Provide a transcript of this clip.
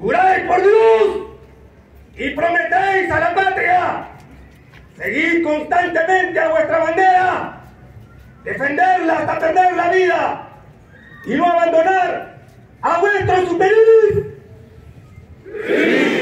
Juráis por Dios y prometéis a la patria. Seguid constantemente a vuestra bandera, defenderla hasta perder la vida y no abandonar a vuestros superiores. Sí.